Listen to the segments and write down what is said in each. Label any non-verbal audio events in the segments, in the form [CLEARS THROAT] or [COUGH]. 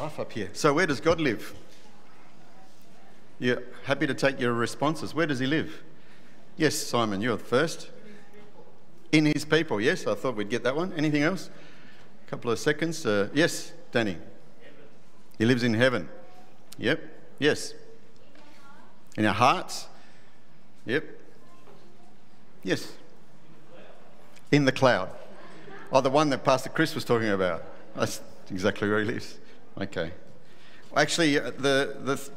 rough up here. So, where does God live? You're happy to take your responses. Where does He live? Yes, Simon, you're the first. In His people. Yes, I thought we'd get that one. Anything else? A couple of seconds. Uh, yes, Danny. He lives in heaven. Yep. Yes. In our hearts. Yep. Yes. In the cloud. Oh, the one that Pastor Chris was talking about. That's exactly where he lives. Okay. Well, Actually, uh, the, the,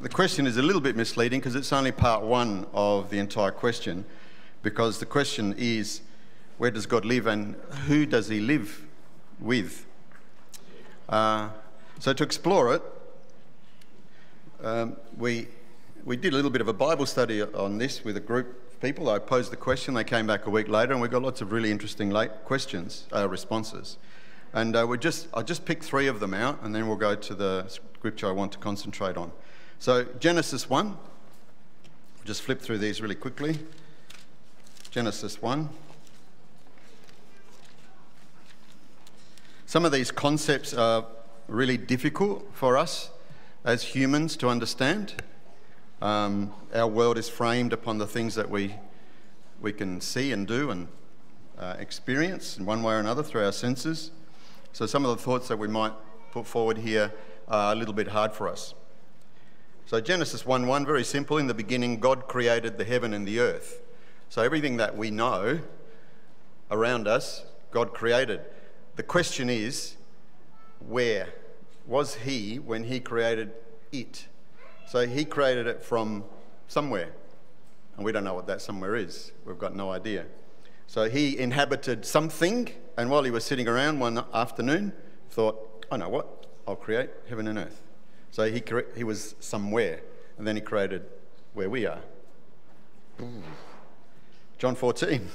the question is a little bit misleading because it's only part one of the entire question. Because the question is where does God live and who does he live with? Uh, so, to explore it, um, we, we did a little bit of a Bible study on this with a group of people. I posed the question, they came back a week later, and we got lots of really interesting late questions, uh, responses. And uh, we just, I just picked three of them out, and then we'll go to the scripture I want to concentrate on. So, Genesis 1, just flip through these really quickly. Genesis 1. Some of these concepts are really difficult for us as humans to understand. Um, our world is framed upon the things that we, we can see and do and uh, experience in one way or another through our senses. So some of the thoughts that we might put forward here are a little bit hard for us. So Genesis 1 1, very simple. In the beginning, God created the heaven and the earth. So everything that we know around us, God created. The question is, where was He when He created it? So he created it from somewhere, and we don't know what that somewhere is. We've got no idea. So he inhabited something, and while he was sitting around one afternoon, thought, I know what, I'll create heaven and earth. So he, he was somewhere, and then he created where we are. John 14.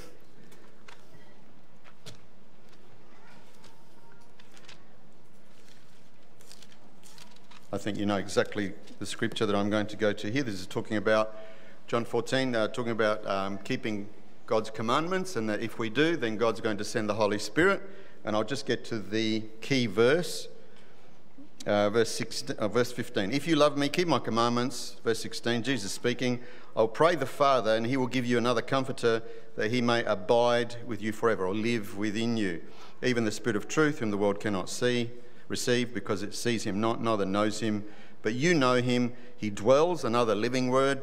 I think you know exactly the scripture that I'm going to go to here. This is talking about John 14, uh, talking about um, keeping God's commandments, and that if we do, then God's going to send the Holy Spirit. And I'll just get to the key verse, uh, verse, 16, uh, verse 15. If you love me, keep my commandments. Verse 16, Jesus speaking, I'll pray the Father, and he will give you another comforter that he may abide with you forever, or live within you. Even the Spirit of truth, whom the world cannot see receive because it sees him not, neither knows him. But you know him. He dwells, another living word,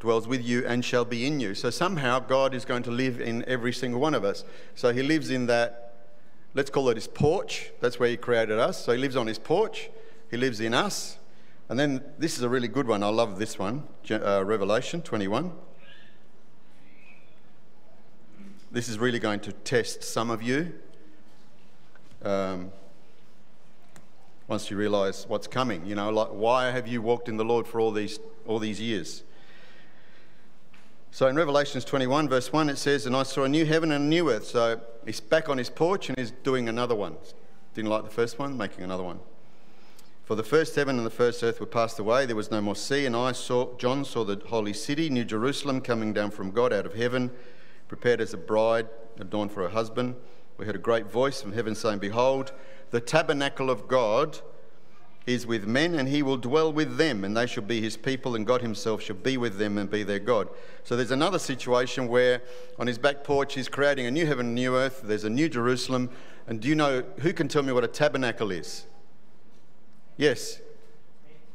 dwells with you and shall be in you. So somehow God is going to live in every single one of us. So he lives in that, let's call it his porch. That's where he created us. So he lives on his porch. He lives in us. And then this is a really good one. I love this one uh, Revelation 21. This is really going to test some of you. Um, once you realize what's coming. You know, like, why have you walked in the Lord for all these, all these years? So in Revelations 21, verse 1, it says, And I saw a new heaven and a new earth. So he's back on his porch and he's doing another one. Didn't like the first one, making another one. For the first heaven and the first earth were passed away, there was no more sea, and I saw, John saw the holy city, New Jerusalem, coming down from God out of heaven, prepared as a bride adorned for her husband. We heard a great voice from heaven saying, Behold, the tabernacle of God is with men, and he will dwell with them, and they shall be his people, and God himself shall be with them and be their God. So there's another situation where on his back porch he's creating a new heaven and new earth. There's a new Jerusalem. And do you know who can tell me what a tabernacle is? Yes,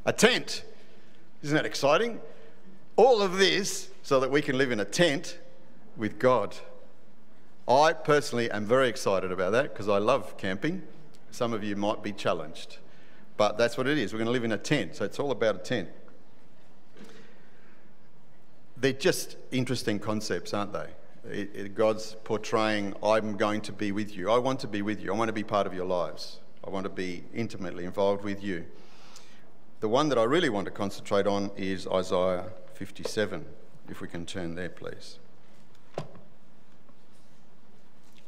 a tent. Isn't that exciting? All of this so that we can live in a tent with God. I personally am very excited about that because I love camping. Some of you might be challenged, but that's what it is. We're going to live in a tent, so it's all about a tent. They're just interesting concepts, aren't they? It, it, God's portraying, I'm going to be with you. I want to be with you. I want to be part of your lives. I want to be intimately involved with you. The one that I really want to concentrate on is Isaiah 57, if we can turn there, please.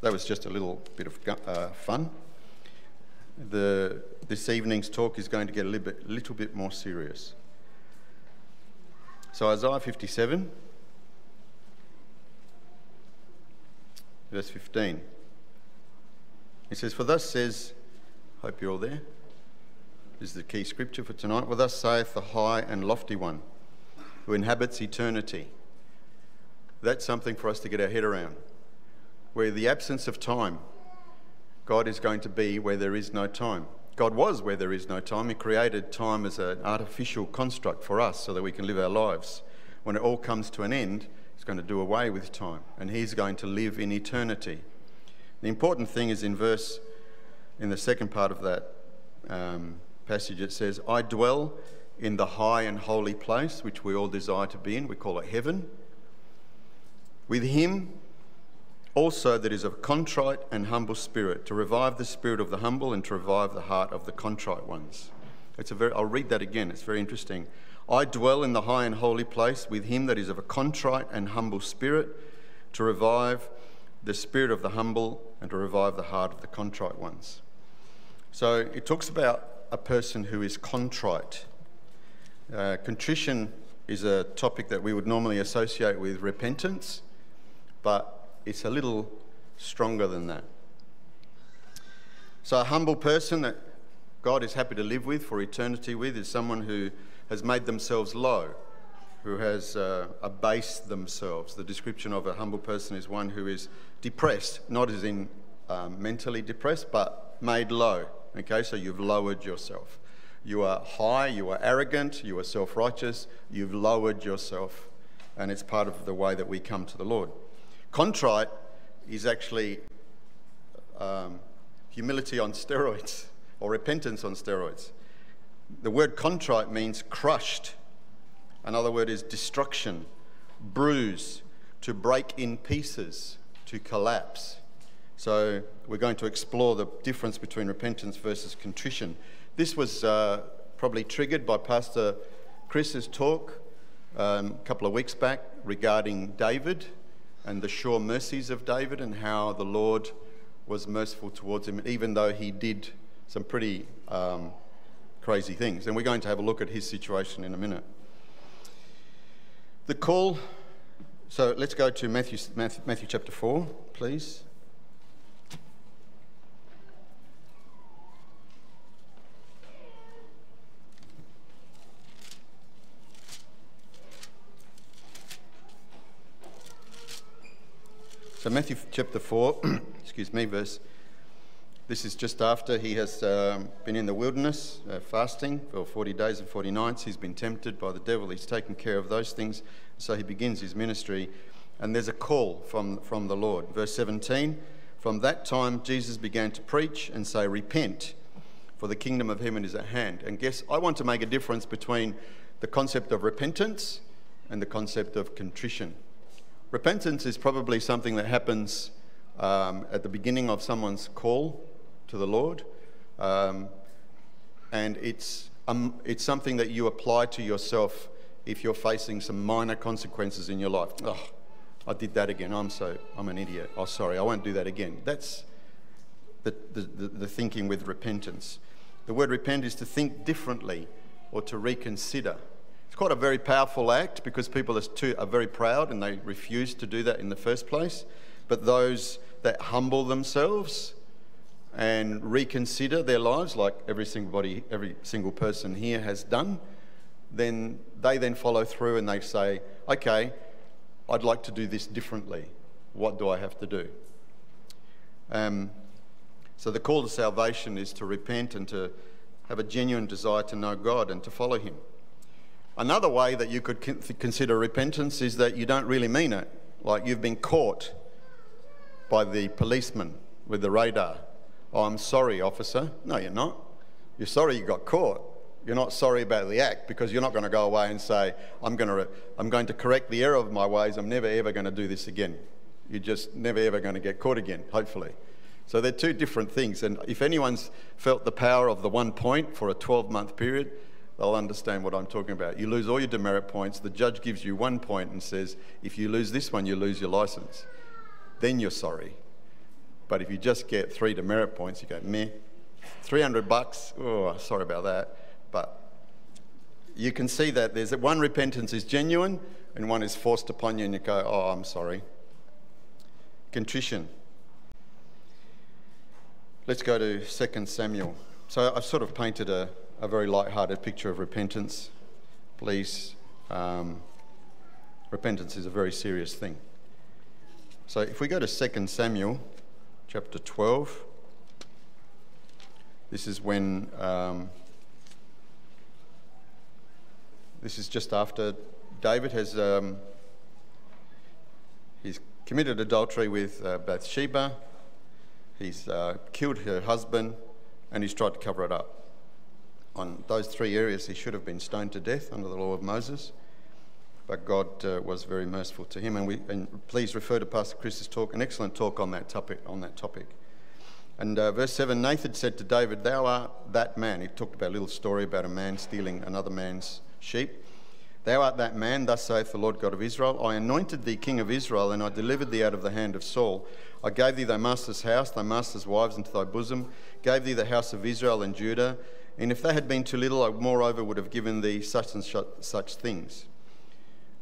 That was just a little bit of uh, fun the, this evening's talk is going to get a little bit, little bit more serious. So, Isaiah 57, verse 15. It says, For thus says, hope you're all there. is the key scripture for tonight. With us saith the high and lofty one who inhabits eternity. That's something for us to get our head around. Where the absence of time, God is going to be where there is no time. God was where there is no time. He created time as an artificial construct for us so that we can live our lives. When it all comes to an end, He's going to do away with time and He's going to live in eternity. The important thing is in verse, in the second part of that um, passage, it says, I dwell in the high and holy place, which we all desire to be in. We call it heaven. With Him also that is of contrite and humble spirit, to revive the spirit of the humble and to revive the heart of the contrite ones. It's a very, I'll read that again, it's very interesting. I dwell in the high and holy place with him that is of a contrite and humble spirit, to revive the spirit of the humble and to revive the heart of the contrite ones. So it talks about a person who is contrite. Uh, contrition is a topic that we would normally associate with repentance, but it's a little stronger than that. So, a humble person that God is happy to live with for eternity with is someone who has made themselves low, who has uh, abased themselves. The description of a humble person is one who is depressed, not as in um, mentally depressed, but made low. Okay, so you've lowered yourself. You are high, you are arrogant, you are self righteous, you've lowered yourself. And it's part of the way that we come to the Lord. Contrite is actually um, humility on steroids [LAUGHS] or repentance on steroids. The word contrite means crushed. Another word is destruction, bruise, to break in pieces, to collapse. So we're going to explore the difference between repentance versus contrition. This was uh, probably triggered by Pastor Chris's talk um, a couple of weeks back regarding David and the sure mercies of David and how the Lord was merciful towards him, even though he did some pretty um, crazy things. And we're going to have a look at his situation in a minute. The call, so let's go to Matthew, Matthew, Matthew chapter 4, please. So, Matthew chapter 4, [CLEARS THROAT] excuse me, verse. This is just after he has um, been in the wilderness uh, fasting for 40 days and 40 nights. He's been tempted by the devil. He's taken care of those things. So he begins his ministry. And there's a call from, from the Lord. Verse 17 From that time, Jesus began to preach and say, Repent, for the kingdom of heaven is at hand. And guess, I want to make a difference between the concept of repentance and the concept of contrition. Repentance is probably something that happens um, at the beginning of someone's call to the Lord. Um, and it's, um, it's something that you apply to yourself if you're facing some minor consequences in your life. Oh, I did that again. I'm so, I'm an idiot. Oh, sorry, I won't do that again. That's the, the, the, the thinking with repentance. The word repent is to think differently or to reconsider. It's quite a very powerful act because people are, too, are very proud and they refuse to do that in the first place. But those that humble themselves and reconsider their lives, like every single, body, every single person here has done, then they then follow through and they say, okay, I'd like to do this differently. What do I have to do? Um, so the call to salvation is to repent and to have a genuine desire to know God and to follow Him. Another way that you could consider repentance is that you don't really mean it. Like you've been caught by the policeman with the radar. Oh, I'm sorry, officer. No, you're not. You're sorry you got caught. You're not sorry about the act because you're not going to go away and say, I'm going to, I'm going to correct the error of my ways. I'm never ever going to do this again. You're just never ever going to get caught again, hopefully. So they're two different things. And if anyone's felt the power of the one point for a 12 month period, they'll understand what I'm talking about. You lose all your demerit points, the judge gives you one point and says, if you lose this one, you lose your license. Then you're sorry. But if you just get three demerit points, you go, meh, 300 bucks, oh, sorry about that. But you can see that there's one repentance is genuine and one is forced upon you and you go, oh, I'm sorry. Contrition. Let's go to 2 Samuel. So I've sort of painted a, a very light-hearted picture of repentance. Please, um, repentance is a very serious thing. So if we go to 2 Samuel chapter 12, this is when, um, this is just after David has, um, he's committed adultery with uh, Bathsheba, he's uh, killed her husband, and he's tried to cover it up. On those three areas, he should have been stoned to death under the law of Moses but God uh, was very merciful to him. And, we, and please refer to Pastor Chris's talk, an excellent talk on that topic. On that topic. And uh, verse 7 Nathan said to David, Thou art that man. He talked about a little story about a man stealing another man's sheep. Thou art that man, thus saith the Lord God of Israel. I anointed thee king of Israel, and I delivered thee out of the hand of Saul. I gave thee thy master's house, thy master's wives into thy bosom, gave thee the house of Israel and Judah. And if they had been too little, I moreover would have given thee such and such things.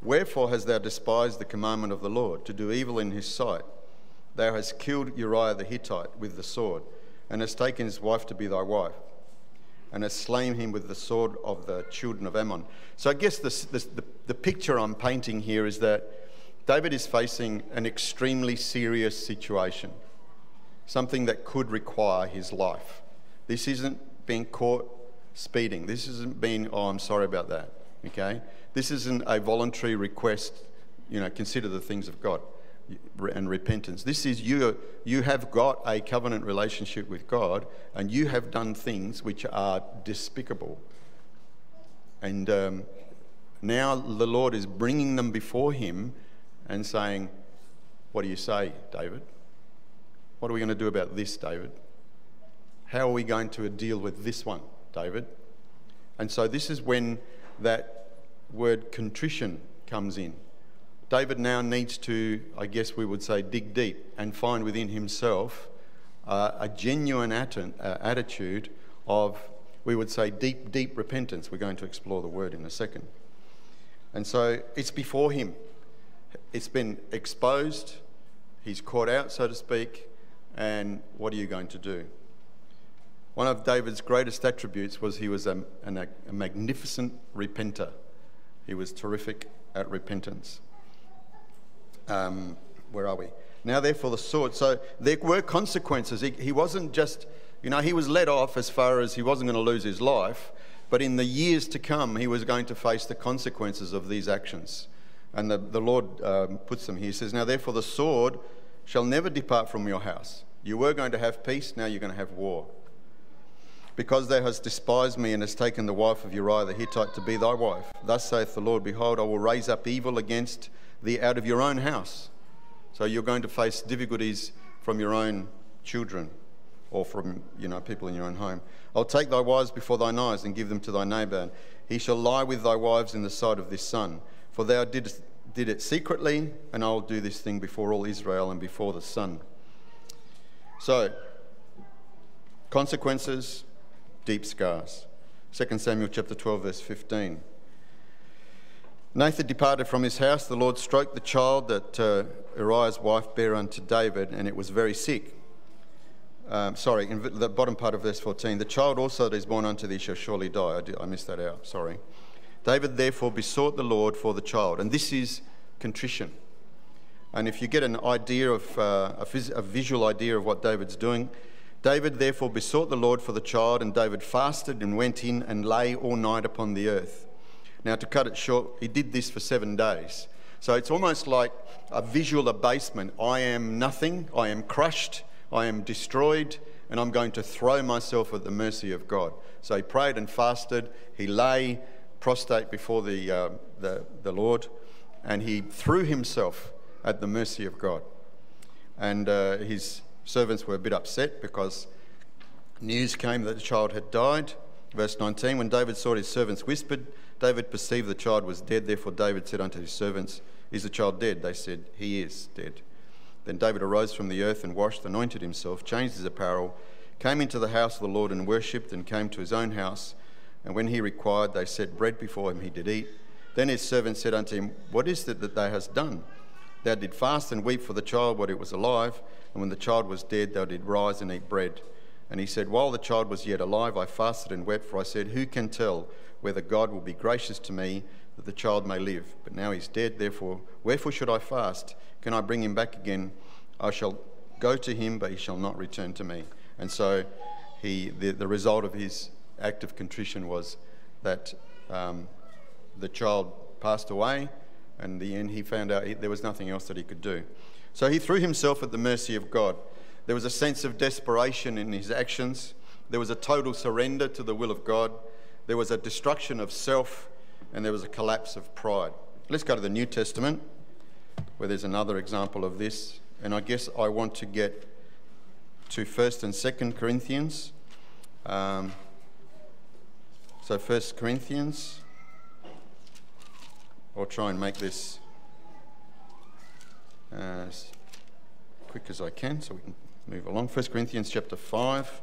Wherefore hast thou despised the commandment of the Lord, to do evil in his sight? Thou hast killed Uriah the Hittite with the sword, and hast taken his wife to be thy wife, and hast slain him with the sword of the children of Ammon. So I guess the, the picture I'm painting here is that David is facing an extremely serious situation, something that could require his life. This isn't being caught speeding. This isn't being, oh, I'm sorry about that. Okay? This isn't a voluntary request, you know, consider the things of God and repentance. This is you, you have got a covenant relationship with God and you have done things which are despicable. And um, now the Lord is bringing them before Him and saying, What do you say, David? What are we going to do about this, David? How are we going to deal with this one, David? And so this is when that word contrition comes in. David now needs to, I guess we would say, dig deep and find within himself uh, a genuine uh, attitude of, we would say, deep, deep repentance. We're going to explore the word in a second. And so it's before him. It's been exposed, he's caught out, so to speak, and what are you going to do? One of David's greatest attributes was he was a, a, a magnificent repenter. He was terrific at repentance. Um, where are we? Now, therefore, the sword. So there were consequences. He, he wasn't just, you know, he was let off as far as he wasn't going to lose his life, but in the years to come, he was going to face the consequences of these actions. And the, the Lord um, puts them here. He says, Now, therefore, the sword shall never depart from your house. You were going to have peace, now you're going to have war. Because thou hast despised me and hast taken the wife of Uriah the Hittite to be thy wife. Thus saith the Lord, Behold, I will raise up evil against thee out of your own house. So you're going to face difficulties from your own children or from you know people in your own home. I'll take thy wives before thine eyes and give them to thy neighbour. He shall lie with thy wives in the sight of this son. For thou didst, did it secretly, and I will do this thing before all Israel and before the sun. So, consequences, deep scars. 2 Samuel chapter 12, verse 15. Nathan departed from his house. The Lord stroked the child that uh, Uriah's wife bare unto David, and it was very sick. Um, sorry, in the bottom part of verse 14. The child also that is born unto thee shall surely die. I, did, I missed that out, sorry. David therefore besought the Lord for the child, and this is contrition. And if you get an idea of, uh, a, a visual idea of what David's doing, David therefore besought the Lord for the child, and David fasted and went in and lay all night upon the earth. Now, to cut it short, he did this for seven days. So it's almost like a visual abasement. I am nothing, I am crushed, I am destroyed, and I'm going to throw myself at the mercy of God. So he prayed and fasted, he lay prostrate before the, uh, the, the Lord, and he threw himself at the mercy of God. And uh, his servants were a bit upset because news came that the child had died. Verse 19 When David saw his servants whispered, David perceived the child was dead. Therefore, David said unto his servants, Is the child dead? They said, He is dead. Then David arose from the earth and washed, anointed himself, changed his apparel, came into the house of the Lord and worshipped, and came to his own house. And when he required, they set bread before him, he did eat. Then his servants said unto him, What is it that thou hast done? Thou did fast and weep for the child while it was alive, and when the child was dead, thou did rise and eat bread. And he said, While the child was yet alive, I fasted and wept, for I said, Who can tell whether God will be gracious to me that the child may live? But now he's dead, therefore, wherefore should I fast? Can I bring him back again? I shall go to him, but he shall not return to me. And so he, the, the result of his act of contrition was that um, the child passed away, and in the end he found out he, there was nothing else that he could do. So he threw himself at the mercy of God. There was a sense of desperation in his actions. There was a total surrender to the will of God. There was a destruction of self, and there was a collapse of pride. Let's go to the New Testament, where there's another example of this. And I guess I want to get to 1st and 2nd Corinthians. Um, so 1st Corinthians, I'll try and make this uh, as quick as I can so we can move along. 1 Corinthians chapter 5.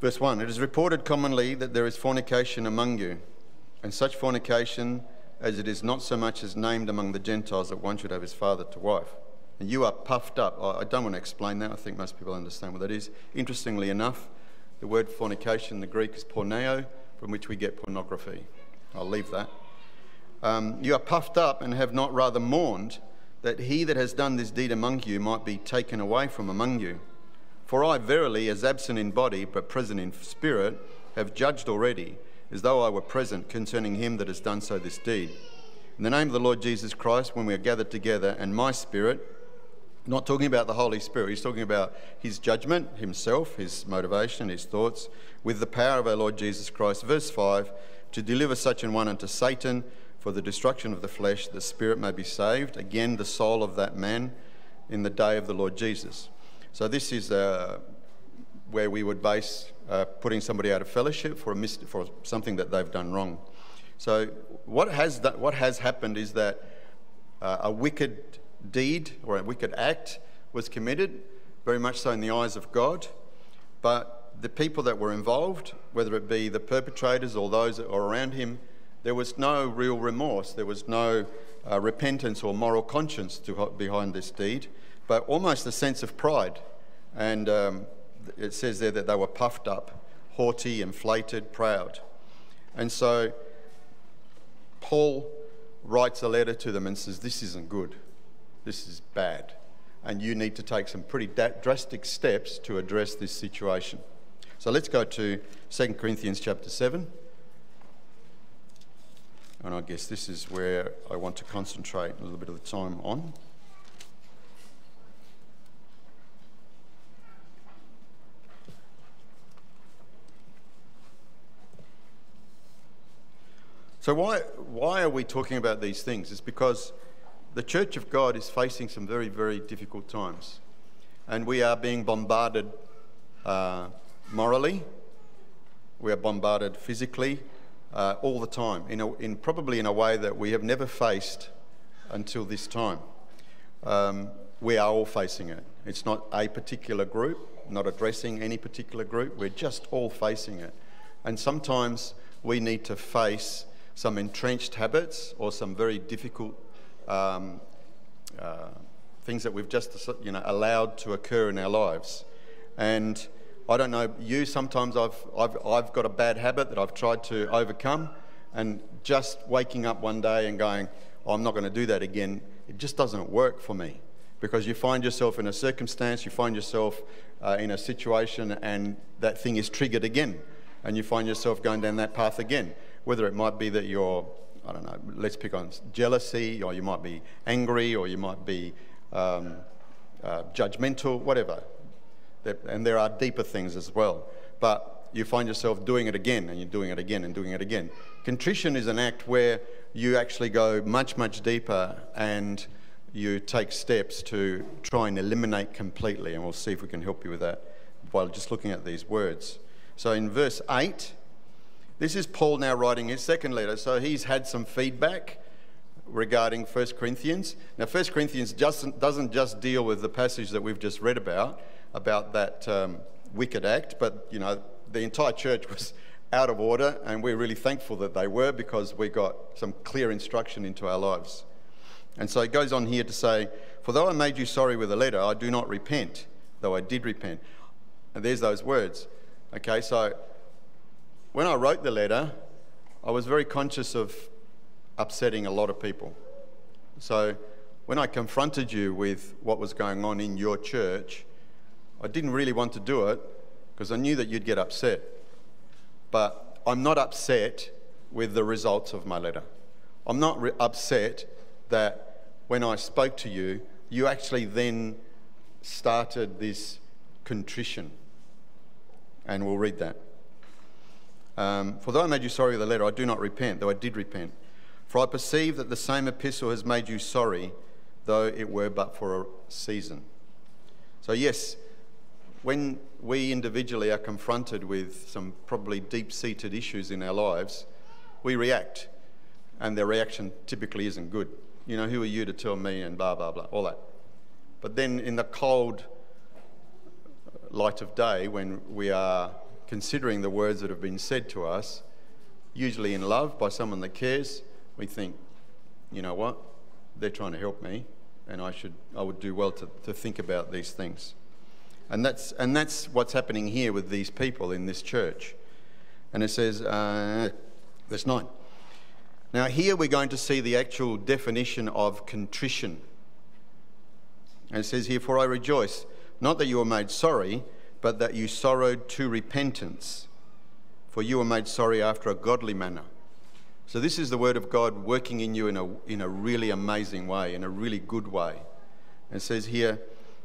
Verse 1 It is reported commonly that there is fornication among you, and such fornication as it is not so much as named among the Gentiles that one should have his father to wife. And you are puffed up. I don't want to explain that. I think most people understand what that is. Interestingly enough, the word fornication in the Greek is porneo, from which we get pornography. I'll leave that. Um, you are puffed up and have not rather mourned that he that has done this deed among you might be taken away from among you. For I verily, as absent in body but present in spirit, have judged already, as though I were present concerning him that has done so this deed. In the name of the Lord Jesus Christ, when we are gathered together, and my spirit, not talking about the Holy Spirit, he's talking about his judgment, himself, his motivation, his thoughts, with the power of our Lord Jesus Christ. Verse 5 to deliver such an one unto Satan for the destruction of the flesh, the spirit may be saved. Again, the soul of that man in the day of the Lord Jesus. So, this is uh, where we would base uh, putting somebody out of fellowship for, a mis- for something that they've done wrong. So, what has, that, what has happened is that uh, a wicked deed or a wicked act was committed, very much so in the eyes of God, but the people that were involved, whether it be the perpetrators or those that were around him, there was no real remorse, there was no uh, repentance or moral conscience to, behind this deed, but almost a sense of pride. And um, it says there that they were puffed up, haughty, inflated, proud. And so Paul writes a letter to them and says, This isn't good. This is bad. And you need to take some pretty drastic steps to address this situation. So let's go to 2 Corinthians chapter 7. And I guess this is where I want to concentrate a little bit of the time on. So, why, why are we talking about these things? It's because the Church of God is facing some very, very difficult times. And we are being bombarded uh, morally, we are bombarded physically, uh, all the time, in, a, in, probably in a way that we have never faced until this time. Um, we are all facing it. It's not a particular group, not addressing any particular group, we're just all facing it. And sometimes we need to face some entrenched habits or some very difficult um, uh, things that we've just you know, allowed to occur in our lives. And I don't know you, sometimes I've, I've, I've got a bad habit that I've tried to overcome, and just waking up one day and going, oh, I'm not going to do that again, it just doesn't work for me. Because you find yourself in a circumstance, you find yourself uh, in a situation, and that thing is triggered again, and you find yourself going down that path again. Whether it might be that you're, I don't know, let's pick on jealousy, or you might be angry, or you might be um, uh, judgmental, whatever and there are deeper things as well. But you find yourself doing it again and you're doing it again and doing it again. Contrition is an act where you actually go much, much deeper and you take steps to try and eliminate completely. And we'll see if we can help you with that by just looking at these words. So in verse 8, this is Paul now writing his second letter. So he's had some feedback regarding 1 Corinthians. Now, 1 Corinthians just, doesn't just deal with the passage that we've just read about, about that um, wicked act, but you know, the entire church was [LAUGHS] out of order, and we're really thankful that they were because we got some clear instruction into our lives. And so he goes on here to say, For though I made you sorry with a letter, I do not repent, though I did repent. And there's those words. Okay, so when I wrote the letter, I was very conscious of upsetting a lot of people. So when I confronted you with what was going on in your church, I didn't really want to do it because I knew that you'd get upset. But I'm not upset with the results of my letter. I'm not upset that when I spoke to you, you actually then started this contrition. And we'll read that. Um, for though I made you sorry with the letter, I do not repent, though I did repent. For I perceive that the same epistle has made you sorry, though it were but for a season. So, yes, when we individually are confronted with some probably deep seated issues in our lives, we react. And the reaction typically isn't good. You know, who are you to tell me and blah, blah, blah, all that. But then in the cold light of day, when we are considering the words that have been said to us, usually in love by someone that cares, we think, you know what? They're trying to help me, and I, should, I would do well to, to think about these things. And that's, and that's what's happening here with these people in this church. And it says, uh, verse 9. Now, here we're going to see the actual definition of contrition. And it says here, For I rejoice, not that you were made sorry, but that you sorrowed to repentance. For you were made sorry after a godly manner. So, this is the word of God working in you in a, in a really amazing way, in a really good way. And it says here,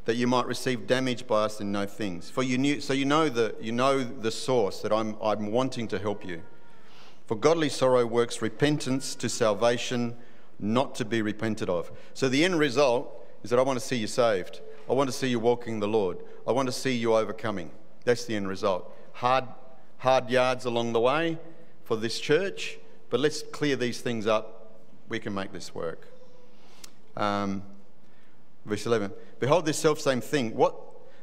that you might receive damage by us in no things. For you knew, so you know the, you know the source that I'm, I'm wanting to help you. For godly sorrow works repentance to salvation, not to be repented of. So the end result is that I want to see you saved. I want to see you walking the Lord. I want to see you overcoming. That's the end result. Hard, hard yards along the way for this church, but let's clear these things up. We can make this work. Um, verse 11. Behold, this self same thing, what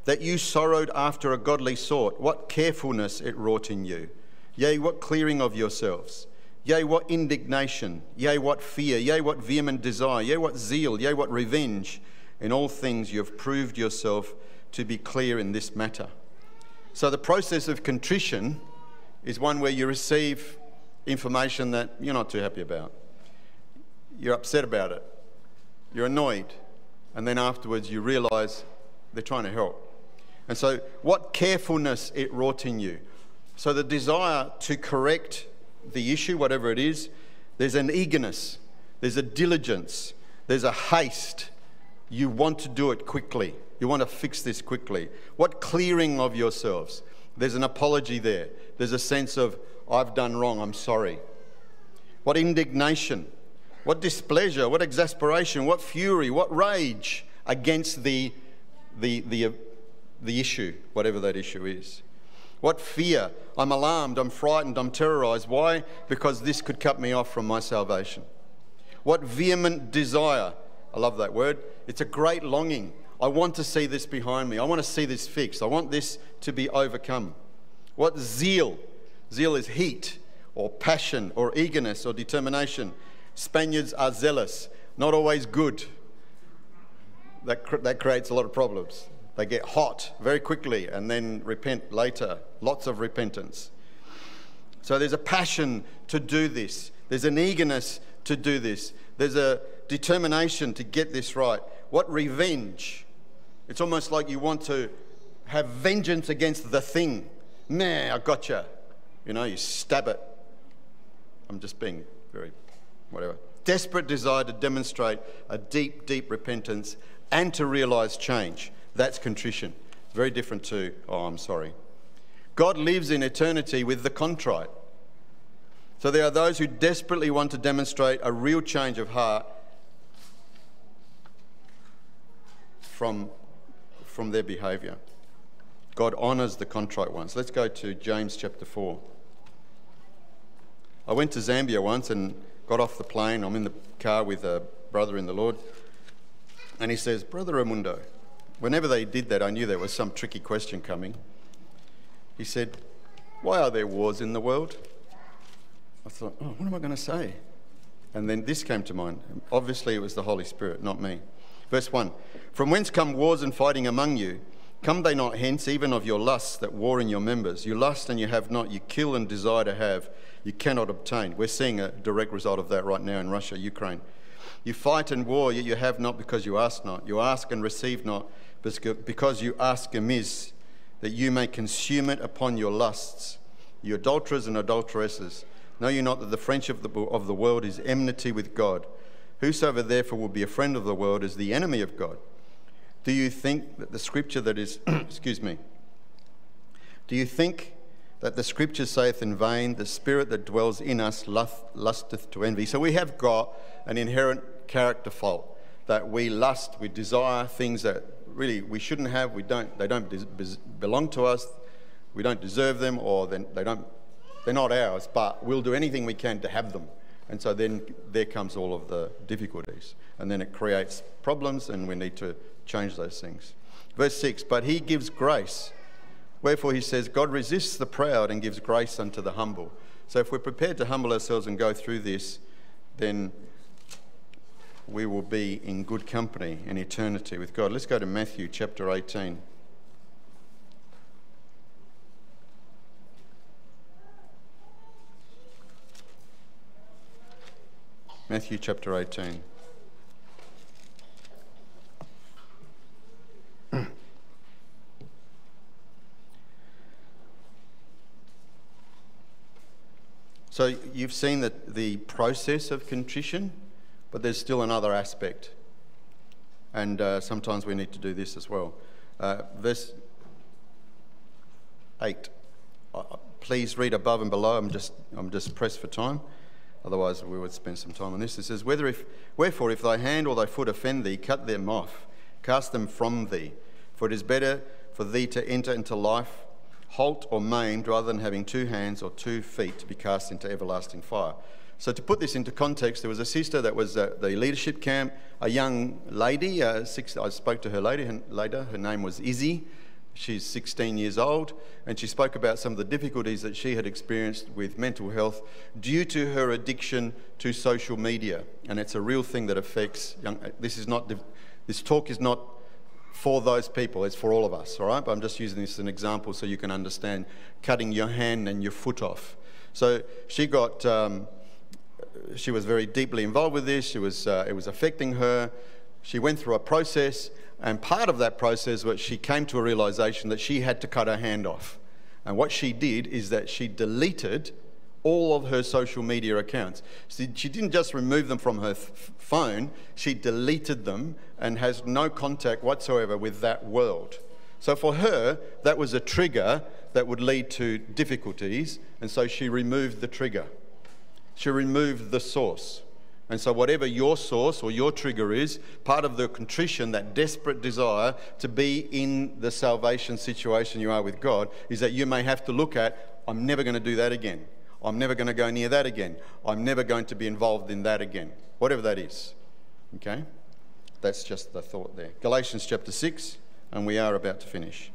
that you sorrowed after a godly sort, what carefulness it wrought in you. Yea, what clearing of yourselves. Yea, what indignation. Yea, what fear. Yea, what vehement desire. Yea, what zeal. Yea, what revenge. In all things you have proved yourself to be clear in this matter. So the process of contrition is one where you receive information that you're not too happy about. You're upset about it. You're annoyed and then afterwards you realize they're trying to help. And so, what carefulness it wrought in you. So, the desire to correct the issue, whatever it is, there's an eagerness, there's a diligence, there's a haste. You want to do it quickly. You want to fix this quickly. What clearing of yourselves? There's an apology there. There's a sense of, I've done wrong, I'm sorry. What indignation? What displeasure, what exasperation, what fury, what rage against the, the, the, uh, the issue, whatever that issue is. What fear? I'm alarmed, I'm frightened, I'm terrorized. Why? Because this could cut me off from my salvation. What vehement desire? I love that word. It's a great longing. I want to see this behind me. I want to see this fixed. I want this to be overcome. What zeal? Zeal is heat or passion or eagerness or determination. Spaniards are zealous, not always good. That, cr- that creates a lot of problems. They get hot very quickly and then repent later. Lots of repentance. So there's a passion to do this, there's an eagerness to do this, there's a determination to get this right. What revenge? It's almost like you want to have vengeance against the thing. Man, I gotcha. You know, you stab it. I'm just being very whatever. Desperate desire to demonstrate a deep, deep repentance and to realize change. That's contrition. Very different to, oh, I'm sorry. God lives in eternity with the contrite. So there are those who desperately want to demonstrate a real change of heart from, from their behavior. God honors the contrite ones. Let's go to James chapter 4. I went to Zambia once and got off the plane. I'm in the car with a brother in the Lord. And he says, Brother Raimundo, whenever they did that, I knew there was some tricky question coming. He said, Why are there wars in the world? I thought, Oh, what am I going to say? And then this came to mind. Obviously, it was the Holy Spirit, not me. Verse 1 From whence come wars and fighting among you? Come they not hence, even of your lusts that war in your members? You lust and you have not, you kill and desire to have, you cannot obtain. We're seeing a direct result of that right now in Russia, Ukraine. You fight and war, yet you have not because you ask not. You ask and receive not because you ask amiss, that you may consume it upon your lusts. You adulterers and adulteresses, know you not that the friendship of the, of the world is enmity with God? Whosoever therefore will be a friend of the world is the enemy of God. Do you think that the scripture that is, [CLEARS THROAT] excuse me, do you think that the scripture saith in vain, the spirit that dwells in us lust, lusteth to envy? So we have got an inherent character fault that we lust, we desire things that really we shouldn't have. We don't, they don't belong to us. We don't deserve them, or they don't, they're not ours. But we'll do anything we can to have them. And so then there comes all of the difficulties, and then it creates problems, and we need to change those things. Verse six. But he gives grace. Wherefore he says, God resists the proud and gives grace unto the humble. So if we're prepared to humble ourselves and go through this, then we will be in good company in eternity with God. Let's go to Matthew chapter 18. Matthew chapter 18. so you've seen that the process of contrition but there's still another aspect. And uh, sometimes we need to do this as well. Uh, verse 8. Uh, please read above and below. I'm just, I'm just pressed for time. Otherwise, we would spend some time on this. It says, Whether if, Wherefore, if thy hand or thy foot offend thee, cut them off, cast them from thee. For it is better for thee to enter into life halt or maimed rather than having two hands or two feet to be cast into everlasting fire. So, to put this into context, there was a sister that was at the leadership camp, a young lady. Uh, six, I spoke to her later, later. Her name was Izzy. She's 16 years old, and she spoke about some of the difficulties that she had experienced with mental health due to her addiction to social media. And it's a real thing that affects young. This is not. This talk is not for those people. It's for all of us. All right. But I'm just using this as an example so you can understand cutting your hand and your foot off. So she got. Um, she was very deeply involved with this. She was, uh, it was affecting her. She went through a process, and part of that process was she came to a realization that she had to cut her hand off. And what she did is that she deleted all of her social media accounts. She, didn't just remove them from her f- phone, she deleted them and has no contact whatsoever with that world. So for her, that was a trigger that would lead to difficulties, and so she removed the trigger. She removed the source. And so, whatever your source or your trigger is, part of the contrition, that desperate desire to be in the salvation situation you are with God, is that you may have to look at, I'm never going to do that again. I'm never going to go near that again. I'm never going to be involved in that again. Whatever that is. Okay? That's just the thought there. Galatians chapter 6, and we are about to finish.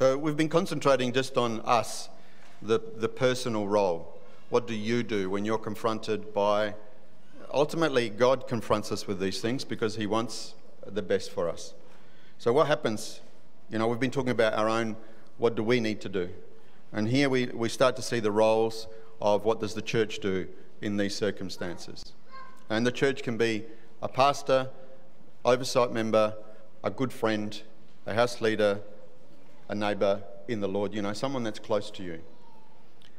So we've been concentrating just on us, the, the personal role. What do you do when you're confronted by. Ultimately, God confronts us with these things because He wants the best for us. So, what happens? You know, we've been talking about our own what do we need to do? And here we, we start to see the roles of what does the church do in these circumstances. And the church can be a pastor, oversight member, a good friend, a house leader, a neighbour in the Lord, you know, someone that's close to you. It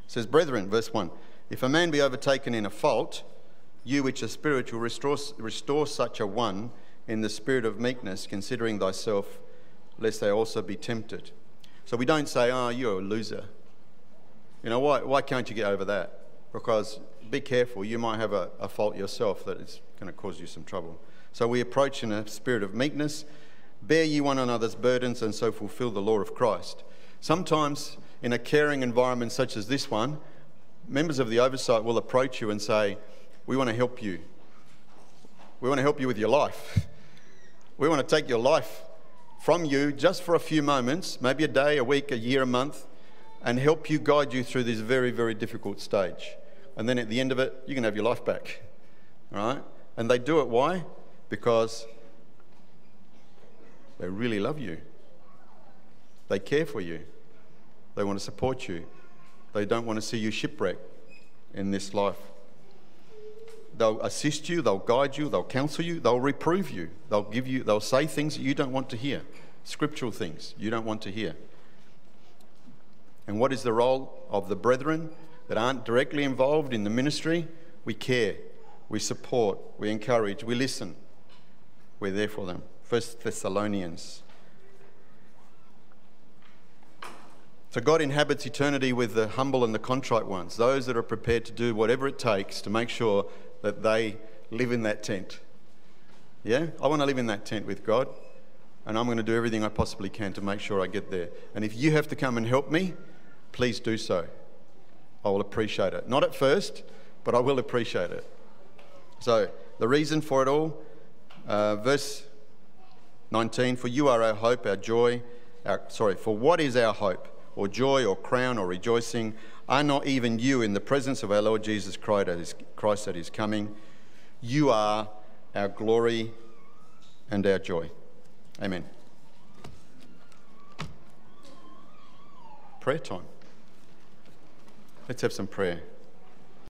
says, Brethren, verse 1 If a man be overtaken in a fault, you which are spiritual, restore, restore such a one in the spirit of meekness, considering thyself, lest they also be tempted. So we don't say, Oh, you're a loser. You know, why, why can't you get over that? Because be careful, you might have a, a fault yourself that is going to cause you some trouble. So we approach in a spirit of meekness Bear ye one another's burdens and so fulfill the law of Christ. Sometimes, in a caring environment such as this one, members of the oversight will approach you and say, We want to help you. We want to help you with your life. We want to take your life from you just for a few moments, maybe a day, a week, a year, a month, and help you guide you through this very, very difficult stage. And then at the end of it, you can have your life back. All right? And they do it why? Because they really love you. They care for you. They want to support you. They don't want to see you shipwrecked in this life. They'll assist you, they'll guide you, they'll counsel you, they'll reprove you, they'll give you, they'll say things that you don't want to hear, scriptural things you don't want to hear. And what is the role of the brethren that aren't directly involved in the ministry? We care, we support, we encourage, we listen. We're there for them. First Thessalonians So God inhabits eternity with the humble and the contrite ones, those that are prepared to do whatever it takes to make sure that they live in that tent. Yeah? I want to live in that tent with God, and I'm going to do everything I possibly can to make sure I get there. And if you have to come and help me, please do so. I will appreciate it. Not at first, but I will appreciate it. So, the reason for it all, uh, verse 19 For you are our hope, our joy, our, sorry, for what is our hope? or joy or crown or rejoicing are not even you in the presence of our Lord Jesus Christ at his coming. You are our glory and our joy. Amen. Prayer time. Let's have some prayer.